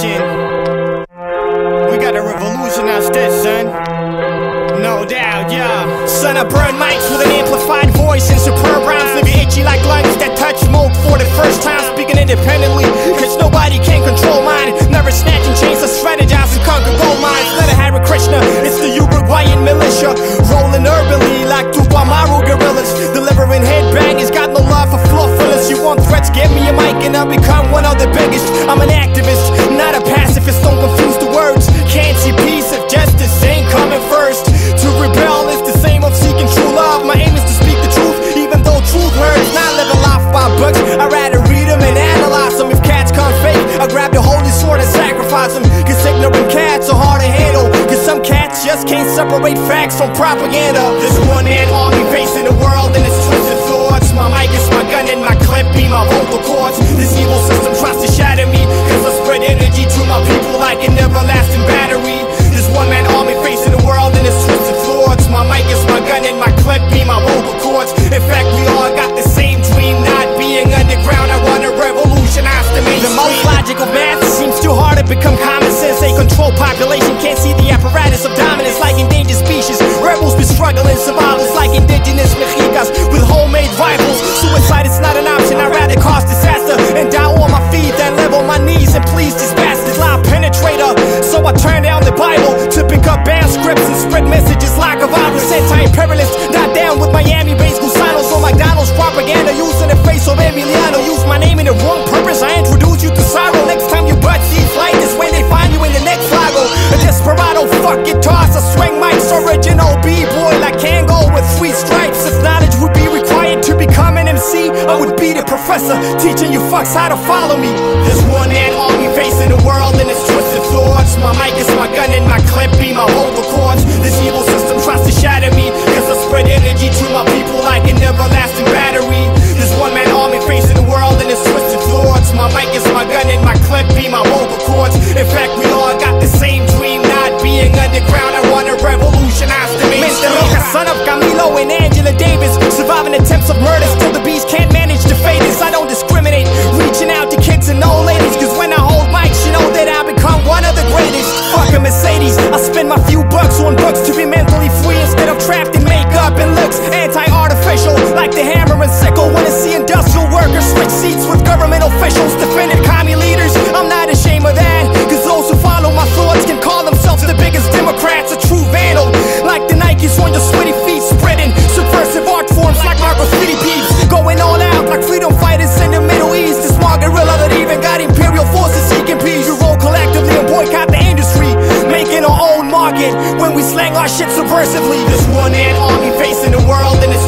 Production. We gotta revolutionize this, son. No doubt, yeah. Son, I burn mics with an amplified separate facts from propaganda. This one man army facing the world and its twisted thoughts. My mic is scripts and spread messages like a virus. Anti-imperialist, not down with Miami-based gusanos or McDonald's propaganda using the face of Emiliano. Use my name in the wrong purpose. I introduce you to sorrow. Next time you butt seats like this, when they find you in the next flago. A desperado, fuck guitars, I swing mics, original b-boy like Kango with three stripes. If knowledge would be required to become an MC, I would be the professor teaching you fucks how to follow me. This one man army facing the world and its thoughts. My mic is my gun and my clip be my vocal cords. This evil system tries to shatter me, cause I spread energy to my people like an everlasting battery. This one man army facing the world and its twisted thoughts. My mic is my gun and my clip be my vocal cords. In fact, we all got the same dream, not being underground. I wanna revolutionize the mainstream. Roca, son of Camilo and Angela Davis, surviving attempts of murder. And looks. Anti-artificial, like the hammer and sickle. Wanna see industrial workers switch seats with government officials, defending commie slang our shit subversively. This one man army facing the world and its